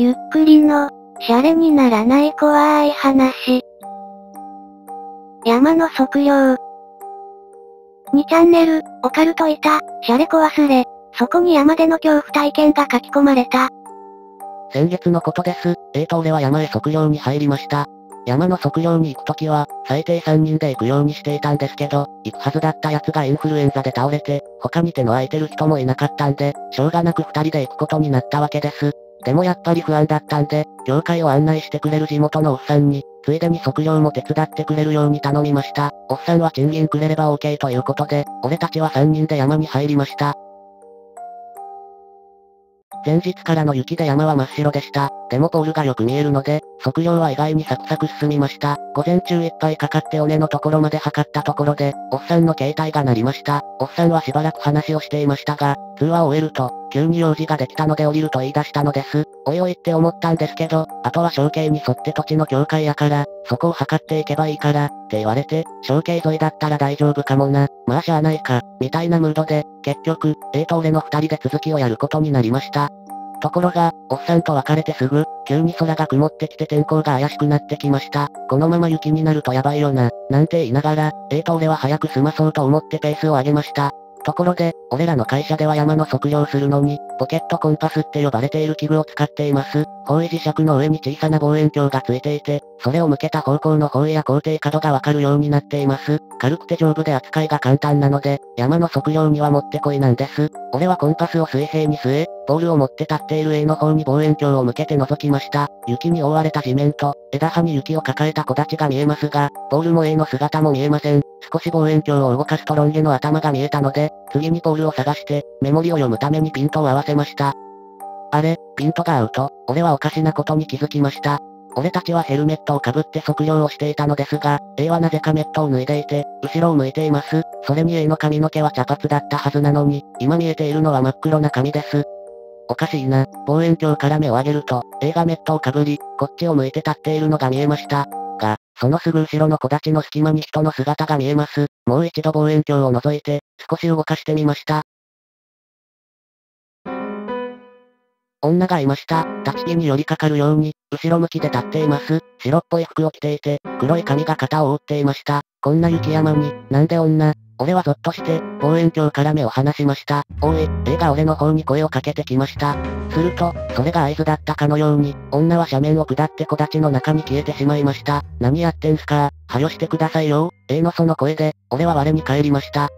ゆっくりの、シャレにならない怖い話。山の測量。2チャンネル、オカルトいた、シャレコ忘れ、そこに山での恐怖体験が書き込まれた。先月のことです。えーと俺は山へ測量に入りました。山の測量に行くときは、最低3人で行くようにしていたんですけど、行くはずだった奴がインフルエンザで倒れて、他に手の空いてる人もいなかったんで、しょうがなく2人で行くことになったわけです。でもやっぱり不安だったんで、教会を案内してくれる地元のおっさんに、ついでに測量も手伝ってくれるように頼みました。おっさんは賃金くれれば OK ということで、俺たちは3人で山に入りました。前日からの雪で山は真っ白でした。でもポールがよく見えるので、測量は意外にサクサク進みました。午前中いっぱいかかって尾根のところまで測ったところで、おっさんの携帯が鳴りました。おっさんはしばらく話をしていましたが、通話を終えると、急に用事ができたので降りると言い出したのです。おいおいって思ったんですけど、あとは小径に沿って土地の境界やから、そこを測っていけばいいから、って言われて、小径沿いだったら大丈夫かもな、まあしゃあないか、みたいなムードで、結局、A と俺の二人で続きをやることになりました。ところが、おっさんと別れてすぐ、急に空が曇ってきて天候が怪しくなってきました。このまま雪になるとやばいよな、なんて言いながら、えーと俺は早く済まそうと思ってペースを上げました。ところで、俺らの会社では山の測量するのに、ポケットコンパスって呼ばれている器具を使っています。方位磁石の上に小さな望遠鏡がついていて、それを向けた方向の方位や高低角がわかるようになっています。軽くて丈夫で扱いが簡単なので、山の測量にはもってこいなんです。俺はコンパスを水平に据え、ボールを持って立っている A の方に望遠鏡を向けて覗きました。雪に覆われた地面と、枝葉に雪を抱えた木立が見えますが、ボールも A の姿も見えません。少し望遠鏡を動かすとロン毛の頭が見えたので、次にポールを探して、メモリを読むためにピントを合わせました。あれ、ピントが合うと、俺はおかしなことに気づきました。俺たちはヘルメットをかぶって測量をしていたのですが、A はなぜかメットを脱いでいて、後ろを向いています。それに A の髪の毛は茶髪だったはずなのに、今見えているのは真っ黒な髪です。おかしいな、望遠鏡から目を上げると、映画メットをかぶり、こっちを向いて立っているのが見えました。が、そのすぐ後ろの木立の隙間に人の姿が見えます。もう一度望遠鏡を覗いて、少し動かしてみました。女がいました。立ち木に寄りかかるように、後ろ向きで立っています。白っぽい服を着ていて、黒い髪が肩を覆っていました。こんな雪山に、なんで女俺はゾッとして、望遠鏡から目を離しました。おい、A が俺の方に声をかけてきました。すると、それが合図だったかのように、女は斜面を下って木立の中に消えてしまいました。何やってんすかはよしてくださいよ。A のその声で、俺は我に帰りました。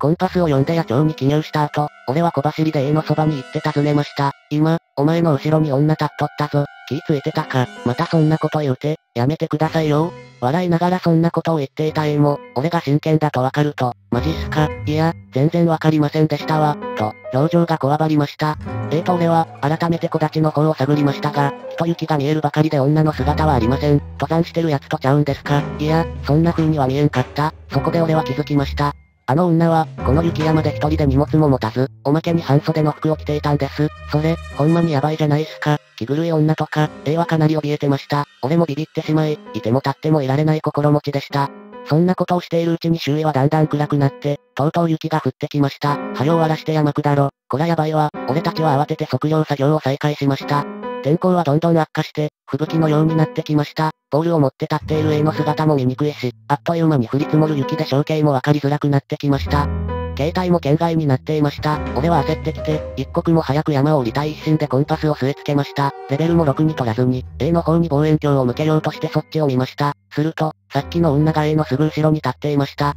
コンパスを読んで野鳥に記入した後、俺は小走りで A のそばに行って尋ねました。今、お前の後ろに女立っとったぞ。気ついてたか。またそんなこと言うて、やめてくださいよ。笑いながらそんなことを言っていた A も、俺が真剣だとわかると、マジっすかいや、全然わかりませんでしたわ。と、表情がこわばりました。A と俺は、改めて小立の方を探りましたが、人行きが見えるばかりで女の姿はありません。登山してるやつとちゃうんですかいや、そんな風には見えんかった。そこで俺は気づきました。あの女は、この雪山で一人で荷物も持たず、おまけに半袖の服を着ていたんです。それ、ほんまにやばいじゃないっすか。気狂い女とか、A はかなり怯えてました。俺もビビってしまい、いても立ってもいられない心持ちでした。そんなことをしているうちに周囲はだんだん暗くなって、とうとう雪が降ってきました。はよ終わらして山下ろ。こらやばいわ。俺たちは慌てて測量作業を再開しました。天候はどんどん悪化して、吹雪のようになってきました。ボールを持って立っている A の姿も見にくいし、あっという間に降り積もる雪で象形もわかりづらくなってきました。携帯も県外になっていました。俺は焦ってきて、一刻も早く山を降りたい一心でコンパスを据え付けました。レベルも6に取らずに、A の方に望遠鏡を向けようとしてそっちを見ました。すると、さっきの女が A のすぐ後ろに立っていました。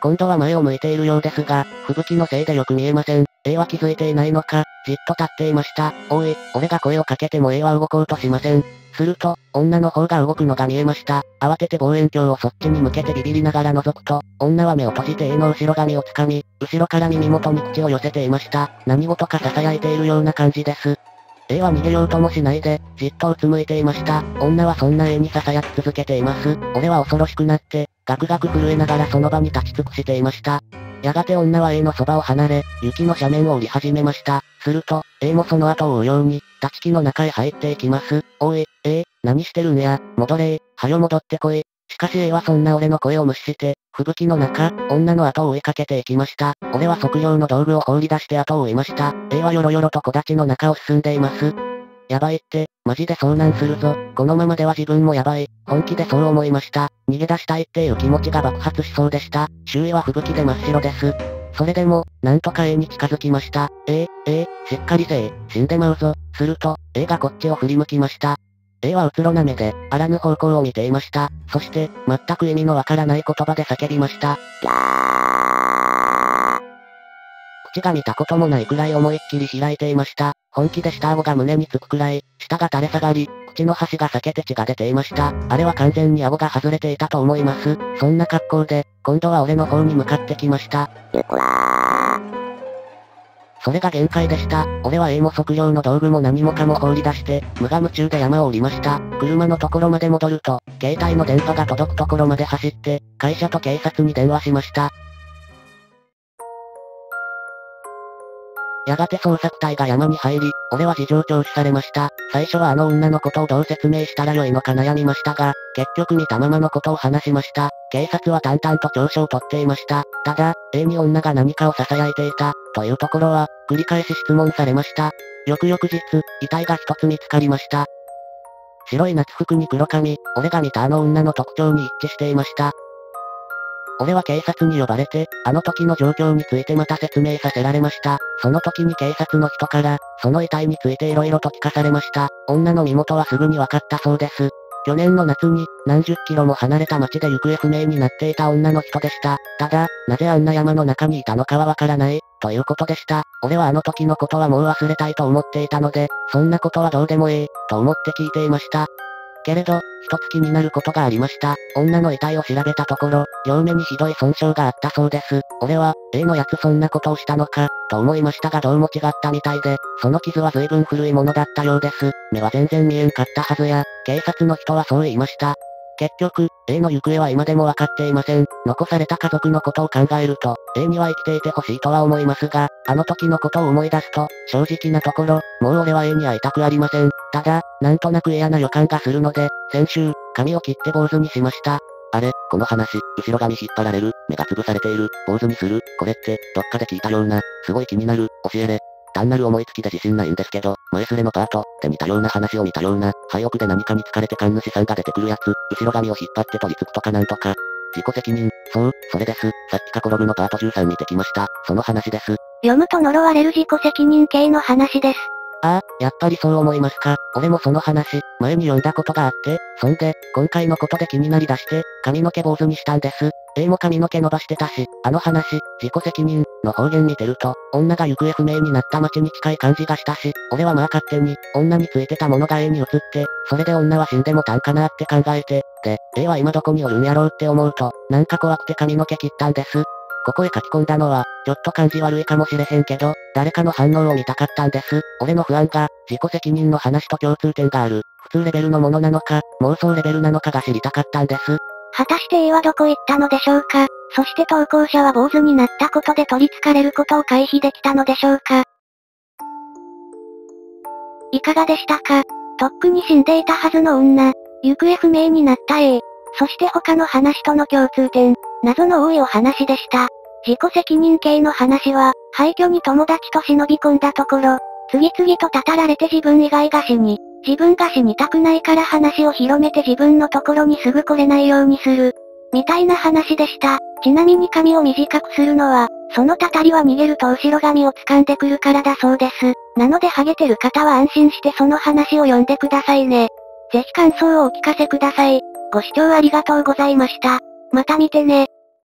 今度は前を向いているようですが、吹雪のせいでよく見えません。A は気づいていないのか、じっと立っていました。おい、俺が声をかけても A は動こうとしません。すると、女の方が動くのが見えました。慌てて望遠鏡をそっちに向けてビビりながら覗くと、女は目を閉じて A の後ろ髪をつかみ、後ろから耳元に口を寄せていました。何事か囁いているような感じです。A は逃げようともしないで、じっとうつむいていました。女はそんな A に囁き続けています。俺は恐ろしくなって、ガクガク震えながらその場に立ち尽くしていました。やがて女は A のそばを離れ、雪の斜面を降り始めました。すると、A もその後を追うように、立ち木の中へ入っていきます。おい、何してるんや、戻れはよ戻ってこい。しかし A はそんな俺の声を無視して、吹雪の中、女の後を追いかけていきました。俺は測量の道具を放り出して後を追いました。A はよろよろと小立ちの中を進んでいます。やばいって、マジで遭難するぞ。このままでは自分もやばい。本気でそう思いました。逃げ出したいっていう気持ちが爆発しそうでした。周囲は吹雪で真っ白です。それでも、なんとか A に近づきました。A、A、しっかりせえ、死んでまうぞ。すると、A がこっちを振り向きました。A はうつろな目で、あらぬ方向を見ていました。そして、全く意味のわからない言葉で叫びました。口が見たこともないくらい思いっきり開いていました。本気で下顎が胸につくくらい、舌が垂れ下がり、口の端が裂けて血が出ていました。あれは完全に顎が外れていたと思います。そんな格好で、今度は俺の方に向かってきました。それが限界でした。俺は A も測量の道具も何もかも放り出して、無我夢中で山を降りました。車のところまで戻ると、携帯の電波が届くところまで走って、会社と警察に電話しました。やがて捜索隊が山に入り、俺は事情聴取されました。最初はあの女のことをどう説明したらよいのか悩みましたが、結局見たままのことを話しました。警察は淡々と調書を取っていました。ただ、A に女が何かを囁いていた、というところは、繰り返し質問されました。翌々日、遺体が一つ見つかりました。白い夏服に黒髪、俺が見たあの女の特徴に一致していました。俺は警察に呼ばれて、あの時の状況についてまた説明させられました。その時に警察の人から、その遺体について色々と聞かされました。女の身元はすぐに分かったそうです。去年の夏に、何十キロも離れた町で行方不明になっていた女の人でした。ただ、なぜあんな山の中にいたのかはわからない、ということでした。俺はあの時のことはもう忘れたいと思っていたので、そんなことはどうでもええ、と思って聞いていました。けれど、一つ気になることがありました。女の遺体を調べたところ、両目にひどい損傷があったそうです。俺は、A のやつそんなことをしたのか、と思いましたがどうも違ったみたいで、その傷は随分古いものだったようです。目は全然見えんかったはずや、警察の人はそう言いました。結局、A の行方は今でも分かっていません。残された家族のことを考えると、A には生きていてほしいとは思いますが、あの時のことを思い出すと、正直なところ、もう俺は A に会いたくありません。ただ、なんとなく嫌な予感がするので、先週、髪を切って坊主にしました。あれ、この話、後ろ髪引っ張られる、目が潰されている、坊主にする、これって、どっかで聞いたような、すごい気になる、教えれ。単なる思いつきで自信ないんですけど、前すれのパート、で見たような話を見たような、廃屋で何かに疲れて神主さんが出てくるやつ、後ろ髪を引っ張って取り付くとかなんとか。自己責任、そう、それです。さっきか転ぶのパート13見てきました。その話です。読むと呪われる自己責任系の話です。ああ、やっぱりそう思いますか。俺もその話、前に読んだことがあって、そんで、今回のことで気になりだして、髪の毛坊主にしたんです。A も髪の毛伸ばしてたし、あの話、自己責任、の方言見てると、女が行方不明になった街に近い感じがしたし、俺はまあ勝手に、女についてたものが A に移って、それで女は死んでもたんかなって考えて、で、A は今どこにおるんやろうって思うと、なんか怖くて髪の毛切ったんです。ここへ書き込んだのは、ちょっと感じ悪いかもしれへんけど、誰かの反応を見たかったんです。俺の不安が、自己責任の話と共通点がある。普通レベルのものなのか、妄想レベルなのかが知りたかったんです。果たして A はどこ行ったのでしょうか？そして投稿者は坊主になったことで取り憑かれることを回避できたのでしょうか？いかがでしたか？とっくに死んでいたはずの女、行方不明になった A、そして他の話との共通点、謎の多いお話でした。自己責任系の話は、廃墟に友達と忍び込んだところ、次々とたたられて自分以外が死に、自分が死にたくないから話を広めて自分のところにすぐ来れないようにする。みたいな話でした。ちなみに髪を短くするのは、そのたたりは逃げると後ろ髪を掴んでくるからだそうです。なのでハゲてる方は安心してその話を読んでくださいね。ぜひ感想をお聞かせください。ご視聴ありがとうございました。また見てね。